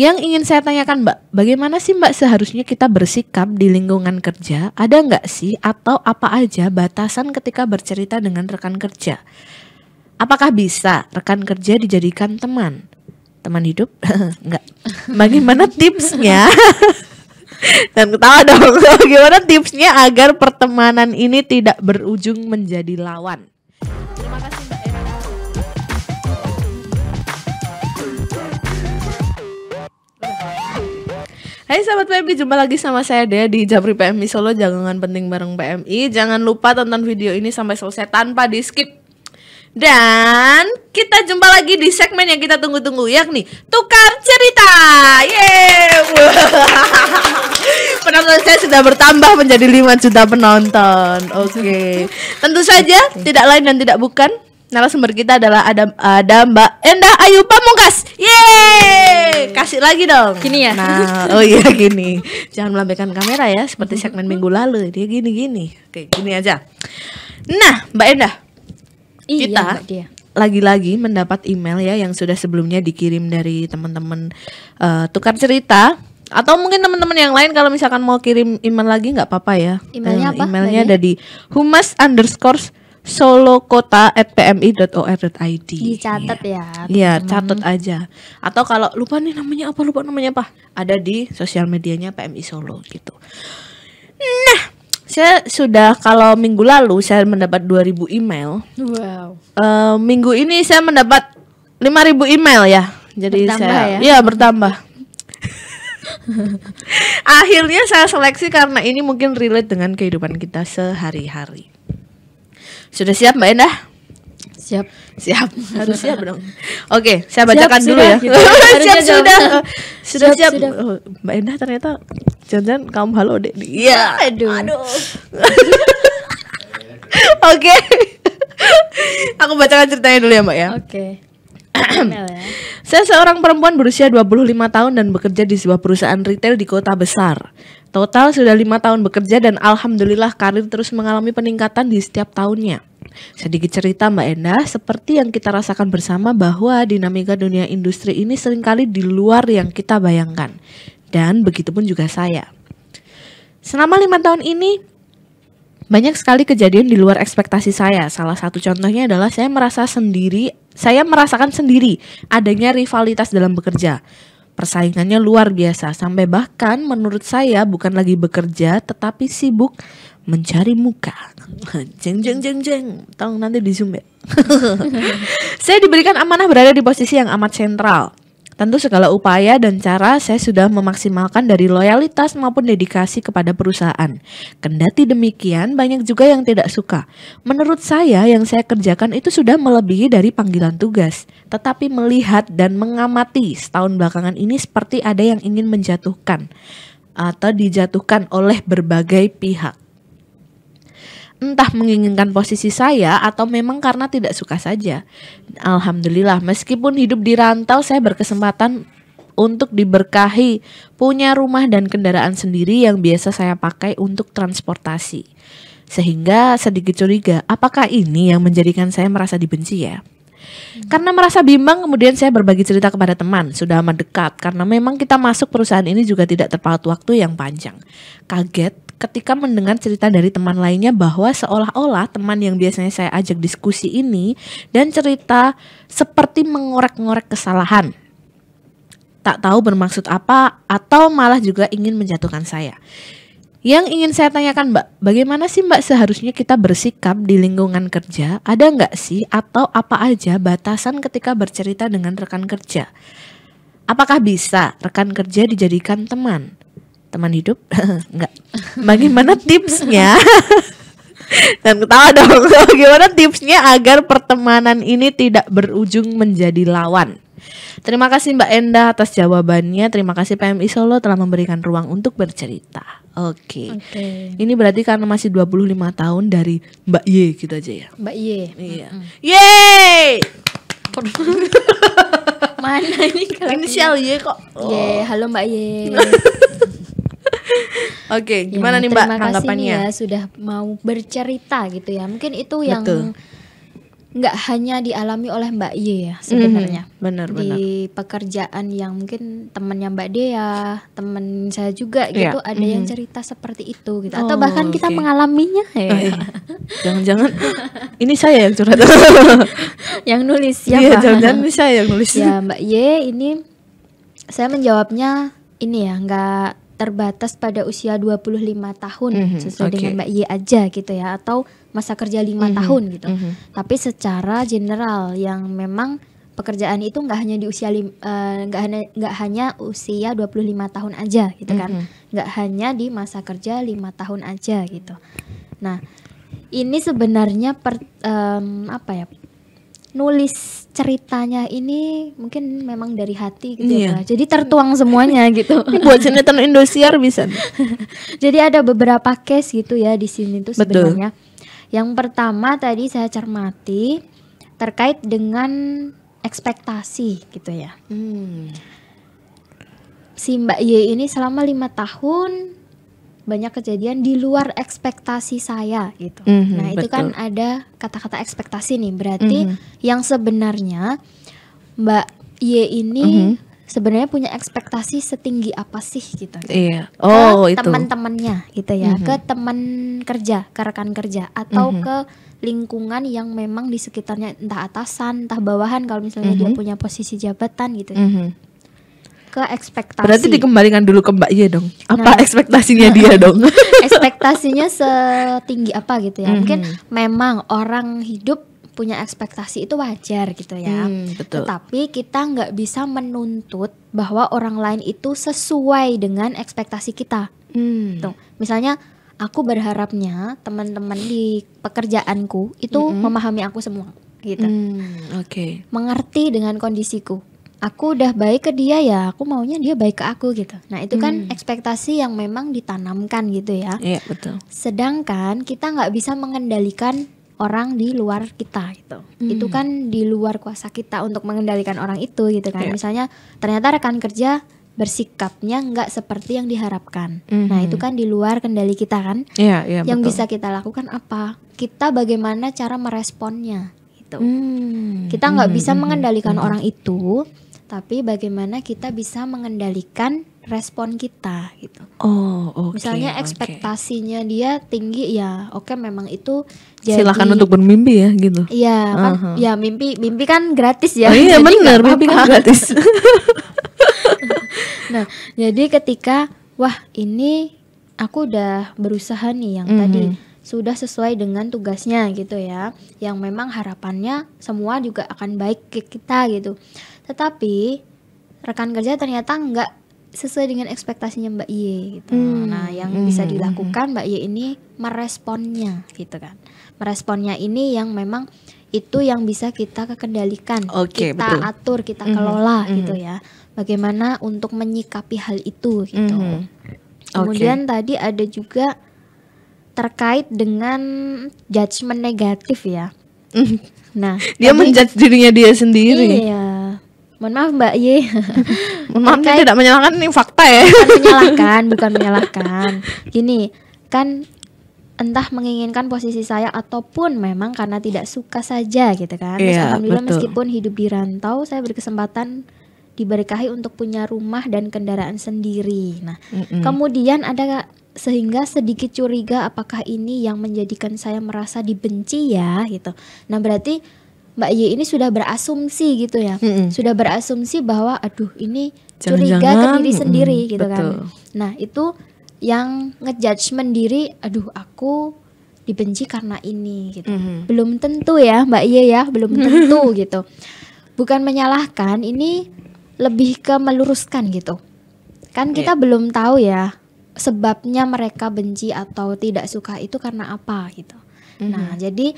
Yang ingin saya tanyakan Mbak, bagaimana sih Mbak seharusnya kita bersikap di lingkungan kerja? Ada nggak sih atau apa aja batasan ketika bercerita dengan rekan kerja? Apakah bisa rekan kerja dijadikan teman? Teman hidup? Enggak. Bagaimana tipsnya? Dan ketawa dong. Bagaimana tipsnya agar pertemanan ini tidak berujung menjadi lawan? Hai sahabat PMI, jumpa lagi sama saya Dea di Japri PMI Solo Jangan penting bareng PMI Jangan lupa tonton video ini sampai selesai tanpa di skip Dan kita jumpa lagi di segmen yang kita tunggu-tunggu Yakni Tukar Cerita. Yeay! Penonton saya sudah bertambah menjadi 5 juta penonton. Oke. Tentu saja tidak lain dan tidak bukan narasumber kita adalah ada ada Mbak Endah Ayu Pamungkas. Yeay! Kasih lagi dong. Gini ya? Nah, oh iya gini. Jangan melambaikan kamera ya seperti segmen minggu lalu. Dia gini-gini. Oke, gini aja. Nah, Mbak Endah, Iya, Kita Mbak Dia. lagi-lagi mendapat email ya yang sudah sebelumnya dikirim dari teman-teman eh, tukar cerita atau mungkin teman-teman yang lain kalau misalkan mau kirim email lagi nggak apa-apa ya. Emailnya Eh, apa, Emailnya ada di humas underscore solokota at pmi.or.id Dicatat ya. Iya, catat aja. Atau kalau lupa nih namanya apa, lupa namanya apa, ada di sosial medianya PMI Solo gitu. Nah, saya sudah kalau minggu lalu saya mendapat 2000 email. Wow. Eh, minggu ini saya mendapat 5000 email ya. Jadi Bertambah saya ya? iya bertambah. Akhirnya saya seleksi karena ini mungkin relate dengan kehidupan kita sehari-hari. Sudah siap Mbak Endah? Siap. Siap, harus siap dong. Oke, saya Siap, bacakan dulu sudah, ya. gitu. siap sudah. Sudah Siap, siap. sudah. Oh, Mbak Endah ternyata jangan kamu halo deh. Iya. Aduh. Oke. Aku bacakan ceritanya dulu ya, Mbak ya. Oke. Ya. Saya seorang perempuan berusia 25 tahun dan bekerja di sebuah perusahaan retail di kota besar. Total sudah lima tahun bekerja dan alhamdulillah karir terus mengalami peningkatan di setiap tahunnya. Sedikit cerita Mbak Endah, seperti yang kita rasakan bersama bahwa dinamika dunia industri ini sering kali di luar yang kita bayangkan. Dan begitupun juga saya. Selama lima tahun ini, banyak sekali kejadian di luar ekspektasi saya. Salah satu contohnya adalah saya merasa sendiri, saya merasakan sendiri adanya rivalitas dalam bekerja. Persaingannya luar biasa sampai bahkan menurut saya bukan lagi bekerja tetapi sibuk mencari muka. Jeng jeng jeng jeng. Tolong nanti di zoom ya. saya diberikan amanah berada di posisi yang amat sentral. Tentu segala upaya dan cara saya sudah memaksimalkan dari loyalitas maupun dedikasi kepada perusahaan. Kendati demikian, banyak juga yang tidak suka. Menurut saya, yang saya kerjakan itu sudah melebihi dari panggilan tugas. Tetapi melihat dan mengamati setahun belakangan ini seperti ada yang ingin menjatuhkan atau dijatuhkan oleh berbagai pihak entah menginginkan posisi saya atau memang karena tidak suka saja. Alhamdulillah, meskipun hidup di rantau, saya berkesempatan untuk diberkahi punya rumah dan kendaraan sendiri yang biasa saya pakai untuk transportasi. Sehingga sedikit curiga, apakah ini yang menjadikan saya merasa dibenci ya? Karena merasa bimbang, kemudian saya berbagi cerita kepada teman, sudah amat dekat. Karena memang kita masuk perusahaan ini juga tidak terpaut waktu yang panjang. Kaget ketika mendengar cerita dari teman lainnya bahwa seolah-olah teman yang biasanya saya ajak diskusi ini dan cerita seperti mengorek-ngorek kesalahan. Tak tahu bermaksud apa atau malah juga ingin menjatuhkan saya. Yang ingin saya tanyakan Mbak, bagaimana sih Mbak seharusnya kita bersikap di lingkungan kerja? Ada nggak sih atau apa aja batasan ketika bercerita dengan rekan kerja? Apakah bisa rekan kerja dijadikan teman? Teman hidup? Enggak. Bagaimana tipsnya? Dan ketawa dong. Bagaimana tipsnya agar pertemanan ini tidak berujung menjadi lawan? Terima kasih Mbak Endah atas jawabannya. Terima kasih PMI Solo telah memberikan ruang untuk bercerita. Oke. Oke. Ini berarti karena masih 25 tahun dari Mbak Y gitu aja ya. Mbak Ye. Iya. Yeay! Mana ini kalau Inisial Y kok. Ye, halo Mbak Ye. Oke, Ya, gimana nih Mbak terima kasih tanggapannya? nih ya sudah mau bercerita gitu ya. Mungkin itu yang Betul. Nggak hanya dialami oleh Mbak Y ya sebenarnya. Mhm, benar benar. Di pekerjaan yang mungkin temennya Mbak Dea, temen saya juga Iya, gitu, ada yang mhm. cerita seperti itu gitu. Atau Oh, bahkan kita mengalaminya Oh, ya. iya. Jangan-jangan ini saya yang curhat. yang nulis Iya, siapa? jangan-jangan ini saya yang nulis. ya Mbak Y ini saya menjawabnya ini ya nggak terbatas pada usia 25 tahun Mhm, sesuai oke. dengan Mbak Y aja gitu ya atau masa kerja lima Mhm, tahun gitu. mhm. Tapi secara general yang memang pekerjaan itu nggak hanya di usia eh, nggak hanya nggak hanya usia 25 tahun aja gitu kan. Mhm. Nggak hanya di masa kerja lima tahun aja gitu. Nah, ini sebenarnya per, em, apa ya? Nulis ceritanya ini mungkin memang dari hati gitu Iya. ya. Jadi tertuang semuanya gitu. Buat sinetron Indosiar bisa. Jadi ada beberapa case gitu ya di sini tuh Betul. sebenarnya. Yang pertama tadi saya cermati terkait dengan ekspektasi gitu ya. Hmm. Si Mbak Y ini selama lima tahun banyak kejadian di luar ekspektasi saya gitu. Mhm, nah itu kan betul. ada kata-kata ekspektasi nih. Berarti Mhm. yang sebenarnya Mbak Y ini Mhm. sebenarnya punya ekspektasi setinggi apa sih gitu. Iya. ke Oh, itu. teman-temannya gitu ya, Mhm. ke teman kerja, ke rekan kerja atau Mhm. ke lingkungan yang memang di sekitarnya entah atasan, entah bawahan kalau misalnya dia Mhm. punya posisi jabatan gitu. Mhm. Ke ekspektasi. Berarti dikembalikan dulu ke Mbak Ye dong. Apa Nah. ekspektasinya dia dong? ekspektasinya setinggi apa gitu ya. Mungkin Mhm. memang orang hidup punya ekspektasi itu wajar gitu ya. Hmm, betul. Tetapi kita nggak bisa menuntut bahwa orang lain itu sesuai dengan ekspektasi kita. Hmm. Tuh, misalnya aku berharapnya teman-teman di pekerjaanku itu Mm-mm. memahami aku semua gitu. Hmm, Oke. Mengerti dengan kondisiku. Aku udah baik ke dia ya, aku maunya dia baik ke aku gitu. Nah, itu kan Hmm. ekspektasi yang memang ditanamkan gitu ya. Iya betul. Sedangkan kita nggak bisa mengendalikan orang di luar kita gitu. Hmm. Itu kan di luar kuasa kita untuk mengendalikan orang itu gitu kan. Iya. Misalnya ternyata rekan kerja bersikapnya nggak seperti yang diharapkan. Nah, Mhm. itu kan di luar kendali kita kan. Iya iya yang betul. bisa kita lakukan apa? Kita bagaimana cara meresponnya gitu. Hmm. Kita nggak Mhm, bisa mhm, mengendalikan mhm. orang itu, tapi bagaimana kita bisa mengendalikan respon kita gitu. Oh, oke. Misalnya oke. ekspektasinya dia tinggi ya, oke memang itu jadi Silakan untuk bermimpi ya gitu. Iya kan, Aha. ya mimpi mimpi kan gratis ya. Oh, iya benar, mimpi kan gratis. Nah, jadi ketika wah ini aku udah berusaha nih yang Mhm. tadi sudah sesuai dengan tugasnya gitu ya, yang memang harapannya semua juga akan baik ke kita gitu. Tetapi rekan kerja ternyata nggak sesuai dengan ekspektasinya Mbak Y gitu. Hmm, Nah, yang mhm, bisa mhm. dilakukan Mbak Y ini meresponnya gitu kan. Meresponnya ini yang memang itu yang bisa kita kendalikan, Oke, kita betul. atur, kita Mhm, kelola mhm. gitu ya. Bagaimana untuk menyikapi hal itu gitu. Mhm. Kemudian tadi ada juga terkait dengan judgement negatif ya. Nah, Dia menjudge dirinya dia sendiri. Iya. Mohon maaf Mbak Y. Mohon maaf, Terkait- tidak menyalahkan ini fakta ya. bukan menyalahkan, bukan menyalahkan. Gini, kan entah menginginkan posisi saya ataupun memang karena tidak suka saja gitu kan. Terus Iya, alhamdulillah betul. meskipun hidup di rantau, saya berkesempatan diberkahi untuk punya rumah dan kendaraan sendiri. Nah, Mm-mm. kemudian ada sehingga sedikit curiga apakah ini yang menjadikan saya merasa dibenci ya gitu. Nah, berarti Mbak Y ini sudah berasumsi gitu ya. Mm-mm. Sudah berasumsi bahwa aduh ini curiga ke diri sendiri mm, gitu kan. betul. Nah, itu yang ngejudgment diri, aduh aku dibenci karena ini gitu. Mhm. Belum tentu ya, Mbak Ye ya, belum tentu gitu. Bukan menyalahkan, ini lebih ke meluruskan gitu. Kan kita Iya. belum tahu ya sebabnya mereka benci atau tidak suka itu karena apa gitu. Mhm. Nah, jadi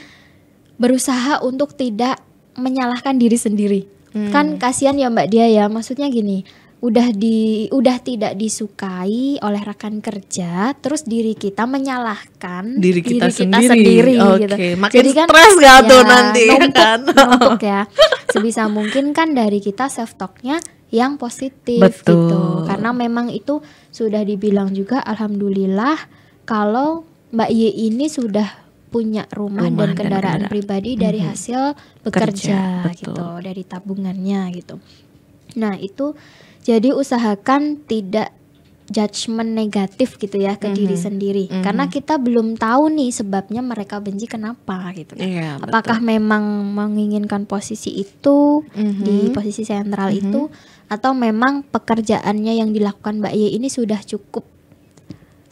berusaha untuk tidak menyalahkan diri sendiri. Hmm. Kan kasihan ya Mbak Dia ya, maksudnya gini, udah di udah tidak disukai oleh rekan kerja, terus diri kita menyalahkan Diri kita sendiri. Oke, gitu. makin stres nggak tuh nanti, ya numpuk, kan? numpuk ya. Sebisa mungkin kan dari kita self talknya yang positif Betul. gitu. Karena memang itu sudah dibilang juga alhamdulillah kalau Mbak Y ini sudah punya rumah, Rumah dan dan kendaraan kendaraan. pribadi dari hasil bekerja betul. gitu, dari tabungannya gitu. Nah, itu jadi usahakan tidak judgement negatif gitu ya ke diri Mhm. sendiri. Mhm. Karena kita belum tahu nih sebabnya mereka benci kenapa gitu kan. Iya, Apakah memang menginginkan posisi itu Mhm. di posisi sentral Mhm. itu atau memang pekerjaannya yang dilakukan Mbak Ye ini sudah cukup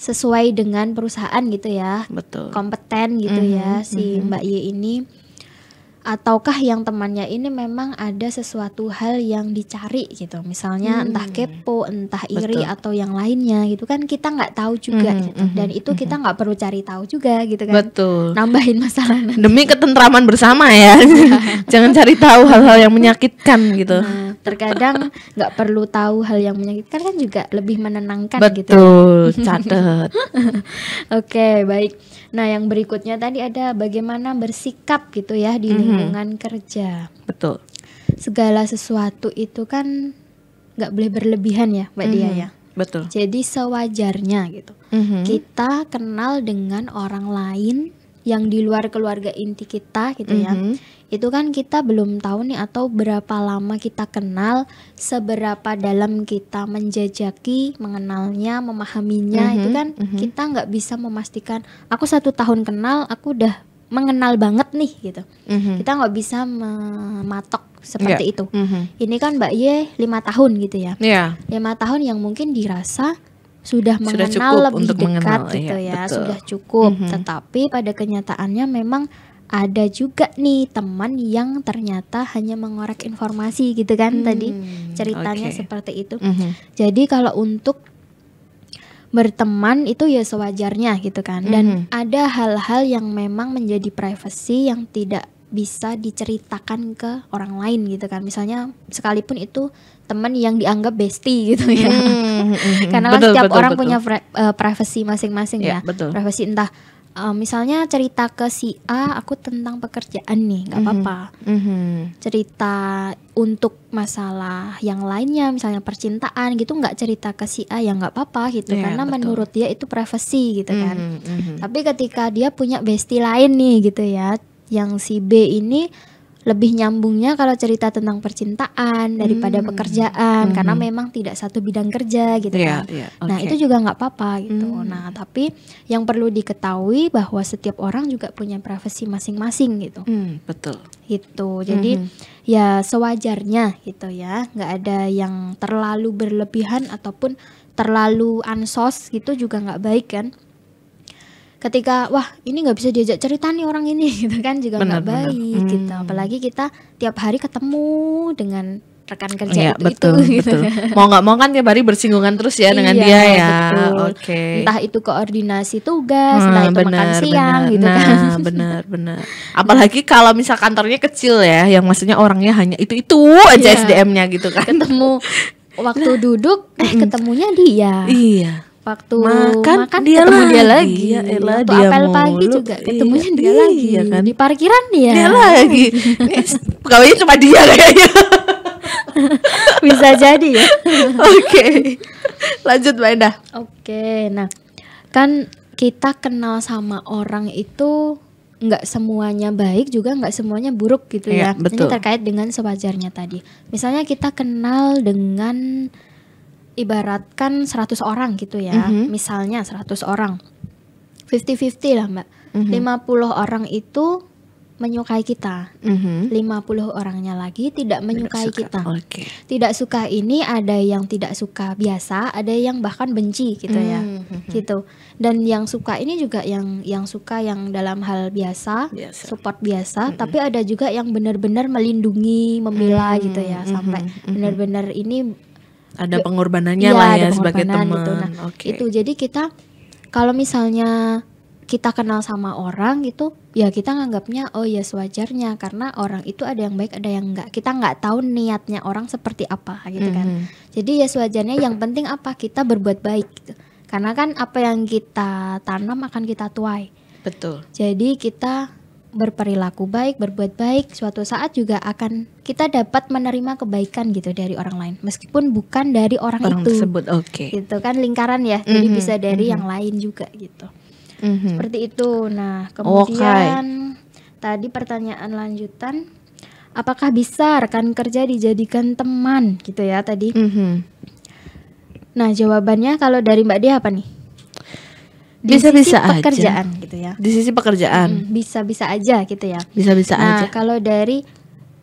sesuai dengan perusahaan gitu ya betul. kompeten gitu Mhm, ya si mhm. Mbak Ye ini ataukah yang temannya ini memang ada sesuatu hal yang dicari gitu misalnya Hmm. entah kepo entah iri Betul. atau yang lainnya gitu kan kita nggak tahu juga Mhm, gitu dan itu kita nggak perlu cari tahu juga gitu kan Betul. nambahin masalah nanti. Demi ketentraman bersama ya. Jangan cari tahu hal-hal yang menyakitkan gitu. Nah, terkadang nggak perlu tahu hal yang menyakitkan kan juga lebih menenangkan gitu Betul, catet. Oke, baik. Nah, yang berikutnya tadi ada bagaimana bersikap gitu ya di Mhm. lingkungan kerja. Betul. Segala sesuatu itu kan nggak boleh berlebihan ya, Mbak Dia Mhm. ya. Betul. Jadi sewajarnya gitu. Mhm. Kita kenal dengan orang lain yang di luar keluarga inti kita gitu ya. Itu kan kita belum tahu nih atau berapa lama kita kenal, seberapa dalam kita menjajaki, mengenalnya, memahaminya. Mhm, Itu kan mhm. kita nggak bisa memastikan. Aku satu tahun kenal, aku udah mengenal banget nih gitu. Mhm. Kita nggak bisa mematok seperti itu. Mhm. Ini kan Mbak Ye lima tahun gitu ya. Ya. Lima tahun yang mungkin dirasa sudah Sudah mengenal cukup lebih untuk dekat mengenal, gitu iya, ya, betul. sudah cukup. Mhm. Tetapi pada kenyataannya memang ada juga nih teman yang ternyata hanya mengorek informasi gitu kan tadi Hmm, ceritanya oke. seperti itu. Mhm. Jadi kalau untuk berteman itu ya sewajarnya gitu kan. Dan Mhm. ada hal-hal yang memang menjadi privasi yang tidak bisa diceritakan ke orang lain gitu kan. Misalnya sekalipun itu teman yang dianggap bestie gitu ya. Mhm, mhm. Karena kan Betul, setiap betul, orang betul. punya pri- eh, privasi masing-masing Ya, ya. betul. Privasi entah eh, misalnya cerita ke si A aku tentang pekerjaan nih, nggak Mhm. apa-apa. Mhm. Cerita untuk masalah yang lainnya, misalnya percintaan gitu nggak cerita ke si A ya nggak apa-apa gitu. Iya, Karena betul. menurut dia itu privasi gitu kan. Mhm, mhm. Tapi ketika dia punya bestie lain nih gitu ya, yang si B ini lebih nyambungnya kalau cerita tentang percintaan daripada Hmm. pekerjaan Mhm. karena memang tidak satu bidang kerja gitu Iya, kan. iya, Nah, oke. itu juga nggak apa-apa gitu. Hmm. Nah, tapi yang perlu diketahui bahwa setiap orang juga punya privasi masing-masing gitu. Hmm, betul. Gitu. Jadi Mhm. ya sewajarnya gitu ya. nggak ada yang terlalu berlebihan ataupun terlalu ansos gitu juga nggak baik kan. Ketika wah ini nggak bisa diajak cerita nih orang ini gitu kan juga nggak baik gitu. Hmm. Apalagi kita tiap hari ketemu dengan rekan kerja Iya, itu betul, itu gitu. betul. Mau nggak mau kan tiap hari bersinggungan terus ya dengan Iya, dia ya. Oke. Entah itu koordinasi tugas, Hmm, entah itu makan benar, siang benar. gitu nah, kan. benar, benar. Apalagi kalau misal kantornya kecil ya, yang maksudnya orangnya hanya itu-itu aja Iya. SDM-nya gitu kan. Ketemu waktu duduk eh ketemunya dia. Iya. Waktu Makan, makan dia ketemu dia lagi. lagi. Ya elah, Waktu dia apel pagi mulu. juga ketemunya Iya, dia lagi. iya kan. Di parkiran dia. Dia lagi. Pegawainya cuma dia kayaknya. Bisa jadi ya. Oke. Lanjut Mbak Endah. Oke, nah kan kita kenal sama orang itu nggak semuanya baik juga nggak semuanya buruk gitu Iya, ya. betul. Ini terkait dengan sewajarnya tadi. Misalnya kita kenal dengan ibaratkan 100 orang gitu ya. Mhm. Misalnya 100 orang. 50-50 lah, Mbak. Mhm. 50 orang itu menyukai kita. Mhm. 50 orangnya lagi tidak menyukai Suka. kita Oke. tidak suka ini ada yang tidak suka biasa, ada yang bahkan benci gitu ya. Mhm. Gitu. Dan yang suka ini juga yang yang suka yang dalam hal biasa, Biasa. support biasa, tapi ada juga yang benar-benar melindungi, membela Hmm, gitu ya, mhm, sampai mhm. benar-benar ini Ada pengorbanannya Iya, lah ya sebagai pengorbanan teman. gitu. Nah, Oke. itu jadi kita kalau misalnya kita kenal sama orang gitu ya kita nganggapnya oh ya sewajarnya karena orang itu ada yang baik ada yang enggak kita nggak tahu niatnya orang seperti apa gitu kan Mhm. jadi ya sewajarnya yang penting apa kita berbuat baik gitu. karena kan apa yang kita tanam akan kita tuai Betul. jadi kita berperilaku baik berbuat baik suatu saat juga akan kita dapat menerima kebaikan gitu dari orang lain meskipun bukan dari orang, Orang itu tersebut oke. gitu kan lingkaran ya jadi Mhm, bisa dari mhm. yang lain juga gitu Mhm. Seperti itu. Nah, kemudian tadi pertanyaan lanjutan apakah bisa rekan kerja dijadikan teman gitu ya tadi. Mhm. Nah, jawabannya kalau dari Mbak Dia apa nih? Di Bisa-bisa sisi aja. pekerjaan gitu ya. Di sisi pekerjaan Mm, Bisa-bisa aja gitu ya. bisa-bisa Nah, aja. kalau dari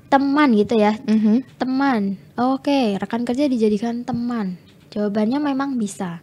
teman gitu ya, Mhm. teman. Oke, rekan kerja dijadikan teman. Jawabannya memang bisa.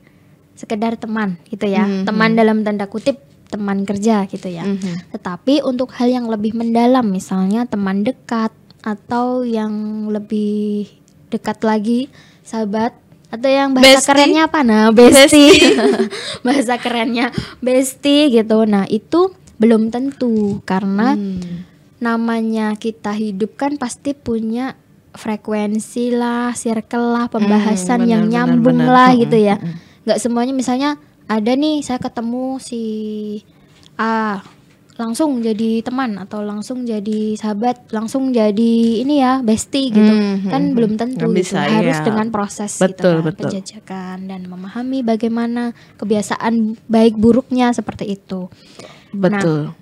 Sekedar teman gitu ya. Mhm. Teman dalam tanda kutip teman kerja gitu ya. Mhm. Tetapi untuk hal yang lebih mendalam misalnya teman dekat atau yang lebih dekat lagi sahabat atau yang bahasa Bestie. kerennya apa nah bestie bahasa kerennya bestie gitu nah itu belum tentu karena Hmm. namanya kita hidup kan pasti punya frekuensi lah, circle lah, pembahasan Hmm, yang benar, nyambung benar, lah benar. gitu ya. Mm, mm, Nggak semuanya misalnya ada nih saya ketemu si A langsung jadi teman atau langsung jadi sahabat, langsung jadi ini ya bestie gitu. Hmm, kan hmm, belum hmm. tentu Nggak gitu. bisa, Harus iya. dengan proses Betul, gitu kan, betul. penjajakan dan memahami bagaimana kebiasaan baik buruknya seperti itu. Betul.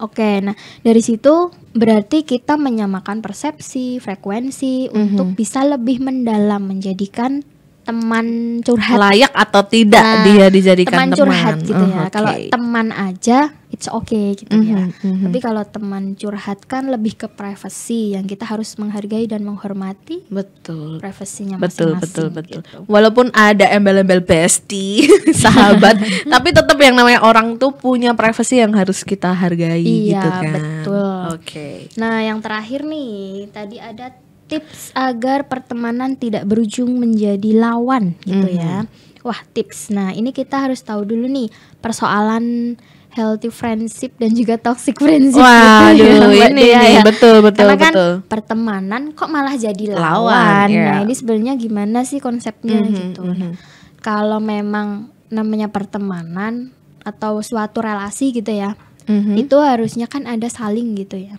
Oke, nah dari situ berarti kita menyamakan persepsi, frekuensi untuk bisa lebih mendalam menjadikan teman curhat. Layak atau tidak Nah, dia dijadikan teman teman. curhat gitu Oh, ya. oke. Kalau teman aja it's okay gitu ya. Mhm, mhm. Tapi kalau teman curhat kan lebih ke privacy yang kita harus menghargai dan menghormati betul. privasinya Betul, masing-masing. betul, betul. gitu. Walaupun ada embel-embel bestie, sahabat, tapi tetap yang namanya orang tuh punya privasi yang harus kita hargai Iya, gitu kan. betul. Oke. Nah, yang terakhir nih, tadi ada tips agar pertemanan tidak berujung menjadi lawan gitu Mhm. ya. Wah, tips. Nah, ini kita harus tahu dulu nih persoalan healthy friendship dan juga toxic friendship Waduh, gitu ya, ini nih, ya. betul, betul, Karena kan betul. pertemanan kok malah jadi Lawan, lawan. ya. Nah, ini sebenarnya gimana sih konsepnya Mhm, gitu. mhm. Nah, kalau memang namanya pertemanan atau suatu relasi gitu ya, Mhm. itu harusnya kan ada saling gitu ya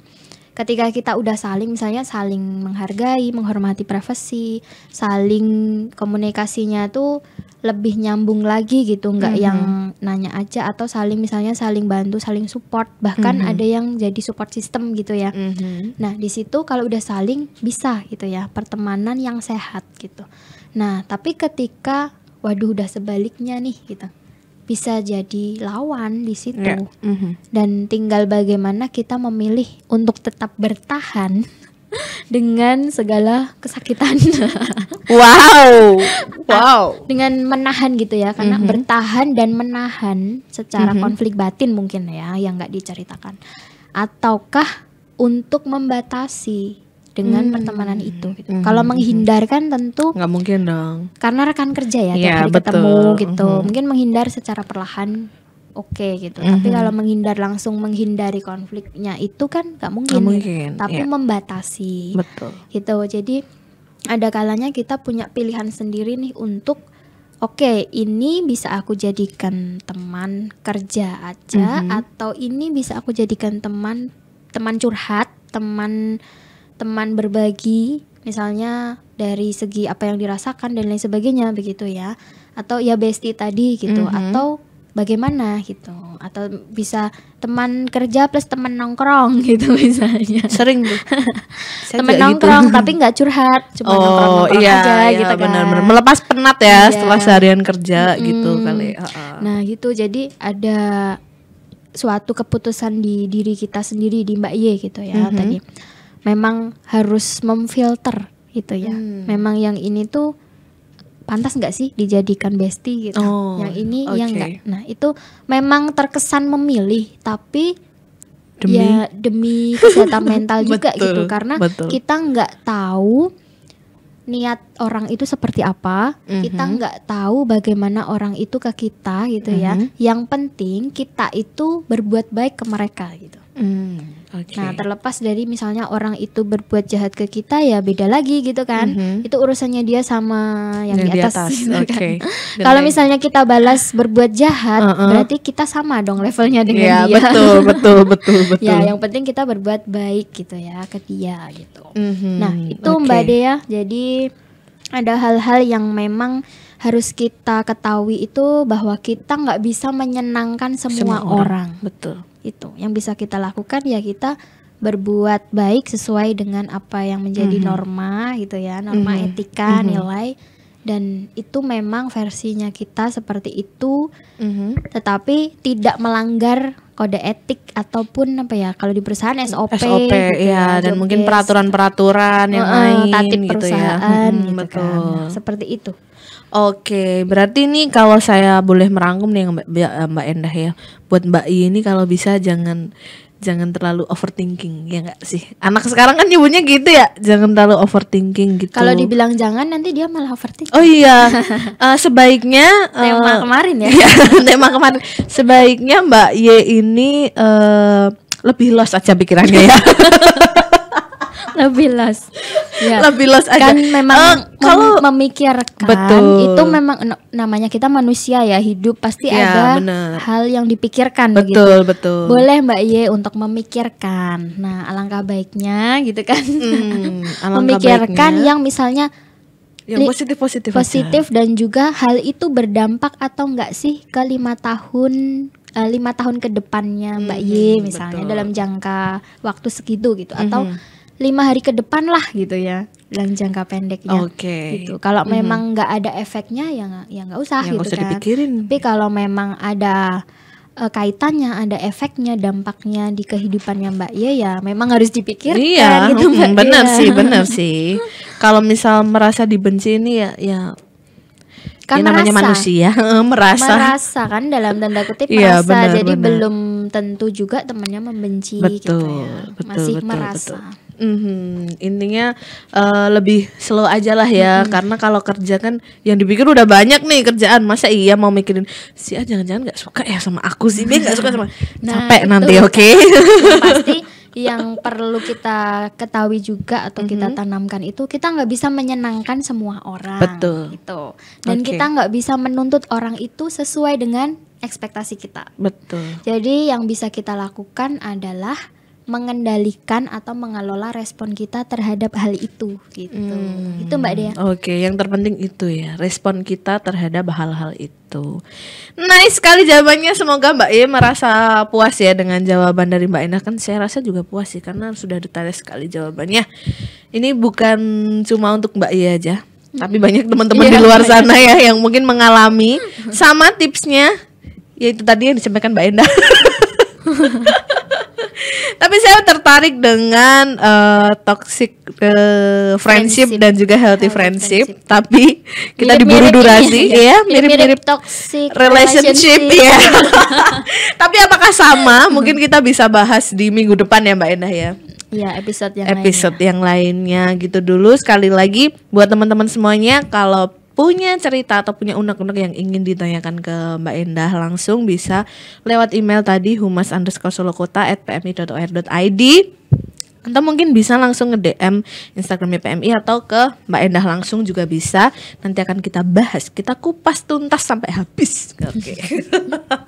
ketika kita udah saling misalnya saling menghargai menghormati privasi saling komunikasinya tuh lebih nyambung lagi gitu nggak Mhm. yang nanya aja atau saling misalnya saling bantu saling support bahkan Mhm. ada yang jadi support system gitu ya Mhm. Nah, di situ kalau udah saling bisa gitu ya, pertemanan yang sehat gitu. Nah, tapi ketika waduh udah sebaliknya nih gitu. Bisa jadi lawan di situ. Ya. Mhm. Dan tinggal bagaimana kita memilih untuk tetap bertahan dengan segala kesakitan. Wow. Wow. dengan menahan gitu ya, karena Mhm. bertahan dan menahan secara Mhm. konflik batin mungkin ya yang nggak diceritakan. Ataukah untuk membatasi dengan Hmm. pertemanan itu gitu. Mhm, Kalau mhm. menghindar kan tentu nggak mungkin dong. karena rekan kerja ya tiap Iya, hari betul. ketemu gitu. Mhm. Mungkin menghindar secara perlahan oke gitu. Tapi Mhm. kalau menghindar langsung menghindari konfliknya itu kan nggak mungkin. Nggak gitu. mungkin, Tapi iya. membatasi Betul. gitu. Jadi ada kalanya kita punya pilihan sendiri nih untuk oke ini bisa aku jadikan teman kerja aja Mhm. atau ini bisa aku jadikan teman teman curhat, teman teman berbagi misalnya dari segi apa yang dirasakan dan lain sebagainya begitu ya. Atau ya bestie tadi gitu Mhm. atau bagaimana gitu atau bisa teman kerja plus teman nongkrong gitu misalnya Sering tuh. Juga gitu. nongkrong tapi nggak curhat cuma Oh nongkrong-nongkrong iya, aja iya, gitu kan benar-benar melepas penat ya Iya. setelah seharian kerja gitu Mm-mm. kali. Heeh. nah gitu jadi ada suatu keputusan di diri kita sendiri di Mbak Ye gitu ya Mhm. tadi memang harus memfilter gitu ya Hmm. memang yang ini tuh pantas nggak sih dijadikan bestie gitu Oh, yang ini yang oke. enggak nah itu memang terkesan memilih tapi Demi? ya demi kesehatan mental juga Betul, gitu karena betul. kita nggak tahu niat orang itu seperti apa kita Mhm. nggak tahu bagaimana orang itu ke kita gitu ya Mhm. yang penting kita itu berbuat baik ke mereka gitu Hmm, oke. nah terlepas dari misalnya orang itu berbuat jahat ke kita ya beda lagi gitu kan Mhm. itu urusannya dia sama yang, Yang di atas, gitu kan. Oke. kalau misalnya kita balas berbuat jahat Uh-uh. berarti kita sama dong levelnya dengan Iya, dia betul, betul, betul, betul. ya yang penting kita berbuat baik gitu ya ke dia gitu Mhm, nah itu oke. mbak Dea jadi ada hal-hal yang memang harus kita ketahui itu bahwa kita nggak bisa menyenangkan semua, orang. Betul. Itu yang bisa kita lakukan ya kita berbuat baik sesuai dengan apa yang menjadi Mhm. norma gitu ya, norma Mhm. etika, Mhm. nilai dan itu memang versinya kita seperti itu Mhm. tetapi tidak melanggar kode etik ataupun apa ya kalau di perusahaan SOP, SOP gitu ya dan job mungkin desk. peraturan-peraturan yang Heeh, lain tatip gitu ya. perusahaan Mhm, gitu betul. kan. Nah, seperti itu. Oke, berarti nih kalau saya boleh merangkum nih Mbak, Mbak Endah ya, buat Mbak I ini kalau bisa jangan jangan terlalu overthinking ya nggak sih? Anak sekarang kan nyebutnya gitu ya, jangan terlalu overthinking gitu. Kalau dibilang jangan nanti dia malah overthinking. Oh iya, Eh, sebaiknya eh, Tema kemarin ya. Iya, tema kemarin. Sebaiknya Mbak Y ini eh, lebih los aja pikirannya ya. Lebih los. Ya. lebih los aja. kan memang mem- kalau memikirkan Betul. itu memang namanya kita manusia ya hidup pasti Ya, ada bener. hal yang dipikirkan begitu. betul betul. Boleh Mbak Ye untuk memikirkan. Nah, alangkah baiknya gitu kan. Hmm, memikirkan baiknya yang misalnya yang positif positif aja. positif dan juga hal itu berdampak atau enggak sih ke lima tahun eh, lima tahun ke depannya Mbak Mhm, Ye misalnya betul. dalam jangka waktu segitu gitu atau Mhm. Lima hari ke depan lah gitu ya dalam jangka pendeknya Oke. gitu kalau Mhm. memang nggak ada efeknya ya nggak ya nggak usah Yang gitu usah kan dipikirin. tapi kalau memang ada eh, kaitannya ada efeknya dampaknya di kehidupannya Mbak Ye ya memang harus dipikirkan Iya, gitu mm, Mbak benar Ye. sih, benar sih. Kalau misal merasa dibenci ini ya, ya, kan ya namanya merasa. manusia, merasa. merasa kan dalam tanda kutip Iya, merasa benar, jadi benar. belum tentu juga temannya membenci gitu Betul, ya betul, masih betul, merasa Mhm, intinya eh, lebih slow aja lah ya, karena kalau kerja kan yang dipikir udah banyak nih kerjaan, masa iya mau mikirin si A jangan-jangan nggak suka ya sama aku sih, dia nggak suka sama, Nah, capek itu. nanti, oke? yang pasti yang perlu kita ketahui juga atau kita tanamkan itu kita nggak bisa menyenangkan semua orang Betul. gitu dan Oke. kita nggak bisa menuntut orang itu sesuai dengan ekspektasi kita Betul. jadi yang bisa kita lakukan adalah mengendalikan atau mengelola respon kita terhadap hal itu gitu Hmm. itu mbak Dea Oke, yang terpenting itu ya, respon kita terhadap hal-hal itu. Nice sekali jawabannya. Semoga Mbak Ye merasa puas ya dengan jawaban dari Mbak Endah. Kan saya rasa juga puas sih karena sudah detail sekali jawabannya. Ini bukan cuma untuk Mbak Ye aja, tapi banyak teman-teman di Iya, luar sana ya yang mungkin mengalami sama tipsnya yaitu tadi yang disampaikan Mbak Endah. Tapi saya tertarik dengan eh, toxic eh, friendship, Friendship. dan juga healthy, Healthy friendship. friendship. Tapi kita diburu Mirip-mirip durasi, ya mirip-mirip mirip-mirip toxic relationship, ya. Tapi apakah sama? Mungkin kita bisa bahas di minggu depan ya Mbak Endah ya. ya episode yang Episode yang lainnya gitu dulu. Sekali lagi buat teman-teman semuanya kalau punya cerita atau punya unek-unek yang ingin ditanyakan ke Mbak Endah langsung bisa lewat email tadi humas underscore solokota at pmi.or.id atau mungkin bisa langsung nge-DM Instagramnya PMI atau ke Mbak Endah langsung juga bisa nanti akan kita bahas kita kupas tuntas sampai habis oke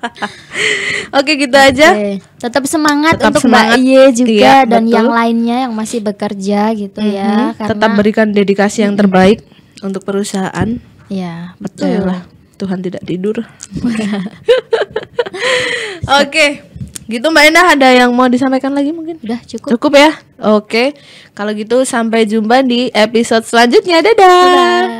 oke gitu aja Oke. Tetap semangat Tetap untuk semangat. Mbak Ye juga Iya, dan betul. yang lainnya yang masih bekerja gitu ya. Mhm. tetap berikan dedikasi yang terbaik untuk perusahaan ya betul. Yalah, Tuhan tidak tidur. Oke, gitu Mbak Endah ada yang mau disampaikan lagi mungkin? Udah cukup. Cukup ya? Oke, kalau gitu sampai jumpa di episode selanjutnya. Dadah. Bye.